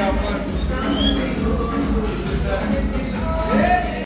बराबर